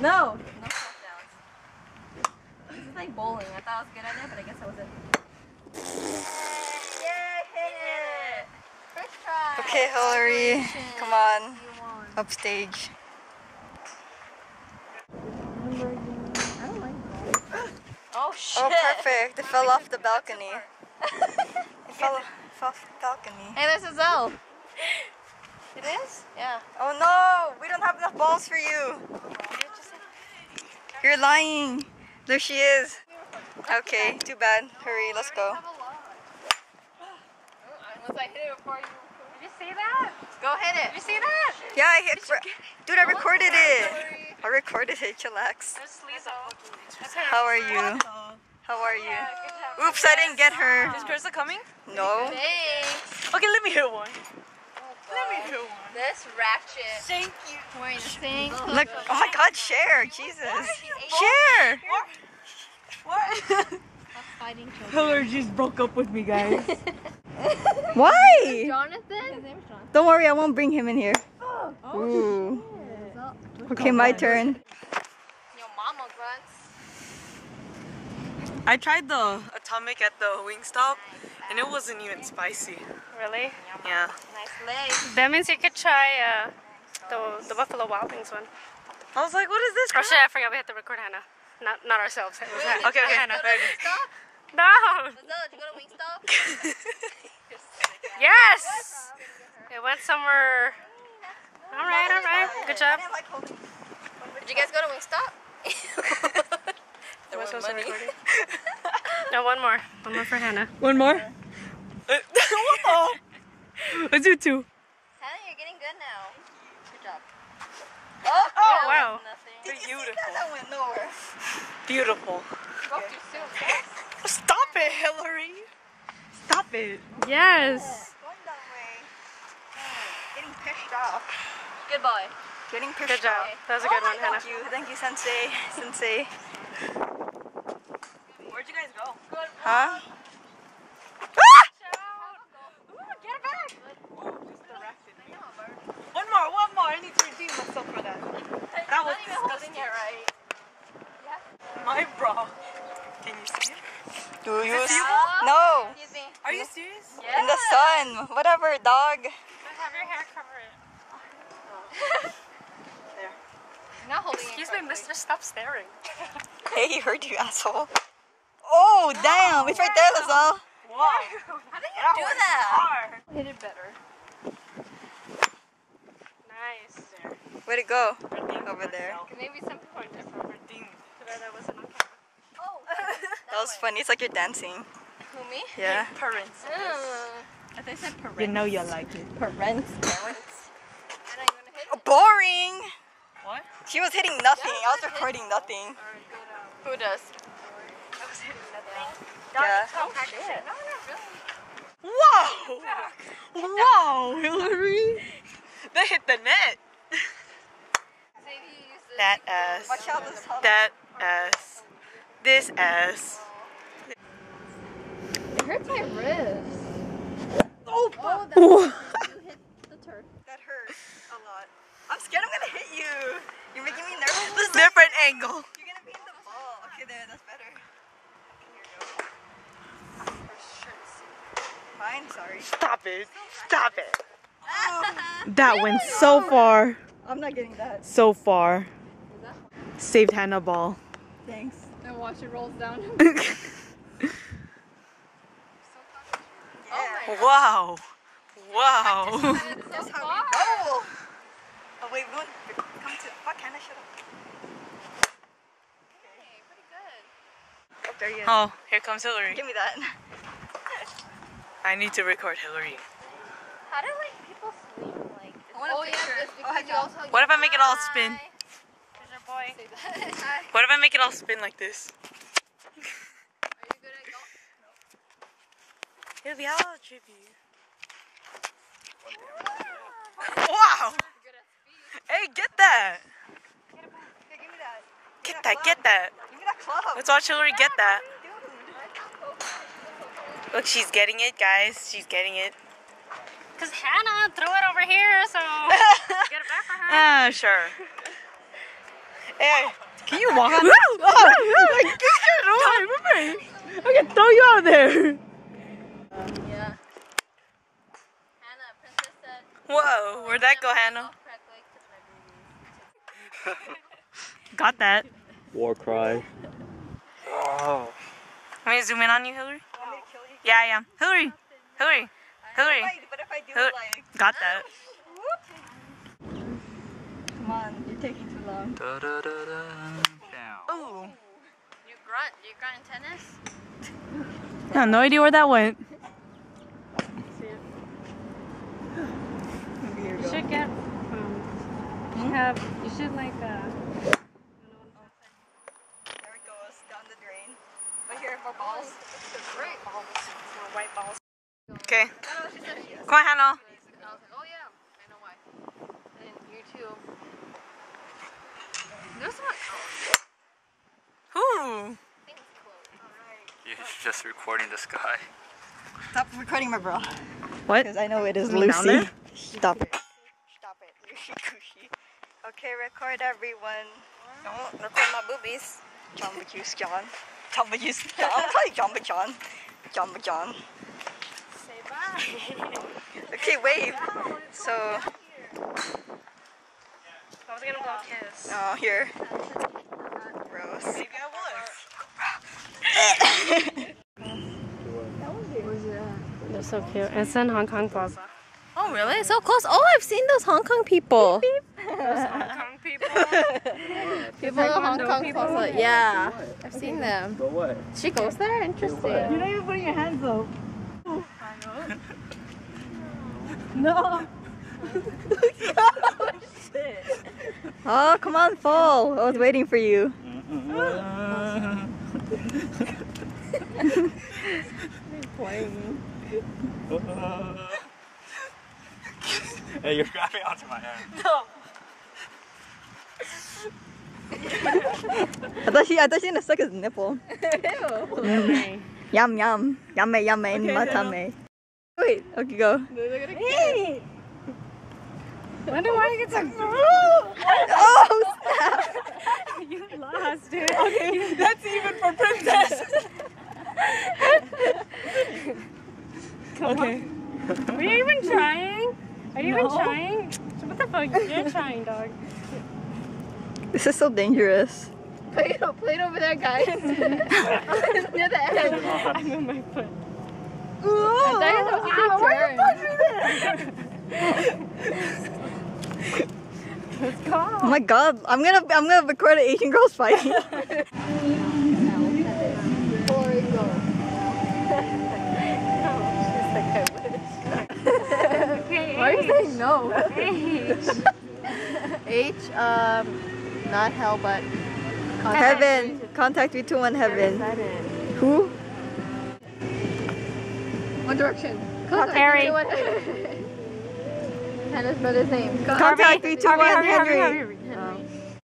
No. No flop downs. This is like bowling. I thought it was a good idea, but I guess I wasn't. Yay! Hit it! First try. Okay, Hillary, come on, upstage. I don't like bowling. Oh, oh shit! Oh, perfect. It fell off the balcony. It fell, fell off the balcony. Hey, there's a Zoe. It is? Yeah. Oh no, we don't have enough balls for you. You're lying. There she is. Okay, too bad. Hurry, let's go. Unless I hit it before you. Did you see that? Go hit it. Did you see that? Yeah, I hit. it, Dude, I recorded it. I recorded it. Chillax. How are you? How are you? Oops, I didn't get her. Is Krista coming? No. Thanks. Okay, let me hit one. Let me hit one. This ratchet. Thank you. Wearing the same Look, oh my god, share. Jesus. Share. What? Fighting children. Hillary just broke up with me, guys. Why? Jonathan? His name's Jonathan. Don't worry, I won't bring him in here. Oh, oh, Ooh. Okay, my turn. Your mama grunts. I tried the atomic at the Wingstop, and it wasn't even spicy. Really? Yeah. Nice legs. That means you could try uh, the the Buffalo Wild Wings one. I was like, what is this? Oh shit! I forgot we had to record Hannah. Not not ourselves. It was Hannah. Okay, okay. Hannah. Wingstop? No. Did you go to Wingstop? Yes. It went somewhere. All right. All right. Good job. Did you guys go to Wingstop? Am I supposed to record it? No, one more. One more for Hannah. One more. Let's do two. Hannah, you're getting good now. Good job. Oh That wow. was Nothing. Beautiful. That went. Beautiful. Go. Stop it, Hillary. Stop it. Yes. Oh, going that way. Getting pissed off. Good boy. Getting pissed Good job. off. That was a good oh, one, Hannah. Thank you, thank you, Sensei. Sensei. Where'd you guys go? Huh? Get it back. One more, one more. I need to redeem myself for that. That was not even holding it right. my bra. Can you see it? Do you? it you? No. Excuse me. Are you serious? In the sun. Whatever, dog. Have your hair cover it. Not holding Excuse me, mister. Stop staring. Hey, he heard you, asshole. Oh, damn. It's right there, Lazelle. Wow. How did you do that? Hard. Hit it better. Nice. Where'd it go? Redeemed Over there. Maybe some people are different. Redeemed. That wasn't on camera. Oh. That was funny. It's like you're dancing. Who, me? Yeah. Parents. I think I said parents. You know you like it. Parents. Parents. And you gonna hit Oh, boring. What? She was hitting nothing. I was recording nothing. Um, Who does? Yeah. Oh shit. No, not really. Wow! Wow, Hillary! They hit the net. Say you use this. That ass. Watch out, Lazelle. That ass. This ass. It hurts my wrist. Oh, Oh, that you hit the turf. that hurt a lot. I'm scared I'm gonna hit you. You're making me nervous. This different angle. You're gonna be in the ball. Okay, there. That's better. Here you go. Fine. Sorry. Stop it. Stop it. That went so far. I'm not getting that. So far. Saved Hannah ball. Thanks. And watch it rolls down. Yeah. Wow. Wow. That's how we go. Oh wait, we want come to. Fuck, Hannah, shut up. Okay, pretty good. Oh, there you go. Oh, here comes Hillary. Give me that. I need to record Hillary. How do like people sleep? Like, want a oh yeah, Oh, you also. What if I make it all spin? Hi. Here's your boy. Say that. Hi. What if I make it all spin like this? Are you good at golf? It'll be all trippy. Wow! Good at speed. Hey, get that! Okay, give me that. Get that, get that. Give me that club. Let's watch Hillary get that. Look, she's getting it, guys. She's getting it. Cause Hannah threw it over here, so get it back for her. Ah, sure. Hey, can you walk on? like, get on, remember? I can throw you out there. Yeah. Hannah, Princess said. Whoa, where'd that go, Hannah? Crack Lake to my babies. Got that. War cry. Oh. Want me to zoom in on you, Hillary? Yeah, I am. Hillary, Hillary, Hillary. But if I do Huh? like, Got that. come on, you're taking too long. Da, da, da, da. Down. Ooh. You grunt. You grunt in tennis? I have no idea where that went. You should get, um, you should have, you should like, uh, There it goes, down the drain. But here, more balls. Great. white balls. Okay. Come on, Hannah. I was like, oh yeah, I know why. And you too. There's one. Ooh. I think it's closed. You're just recording the sky. Stop recording my bra. What? Because I know it is You mean down Lucy. Stop it. Stop it. Lucy Cushy. Okay, record everyone. Don't record my boobies. Jamba Juice John. Jamba Juice John. I'm calling Jamba John. Jamba John. Say bye. Okay, wave. So, I was gonna go kiss. oh, here. Gross. Maybe I would. They're so cute. It's in Hong Kong Plaza. Oh really? So close. Oh, I've seen those Hong Kong people. Hong Kong people. People in Hong Kong people? plaza. Yeah, I've seen them. But what? She goes there. Interesting. You're not even putting your hands up. no. Oh, come on, fall. I was waiting for you. hey, you're grabbing onto my hand. I thought she, I thought she gonna suck his nipple. Yum yum, yummy yummy, matame. Wait, okay, go. Hey. Wonder why you get so. Oh snap! you lost it. Okay, that's even for princess. okay. Were you even trying? Are you even trying? What the fuck? You're trying, dog. This is so dangerous. Play, play it over there, guys. Near the end. I moved my foot. I thought you were supposed to turn. Let's go. Oh my god, I'm gonna I'm gonna record an Asian girls fighting. Okay, Why are you saying no? H. H, um, not hell, but Heaven, contact me to one heaven. Who? One Direction. Harry. Hannah's brother's name. Contact me to Harvey, one Harvey, Harvey, Henry. Harvey,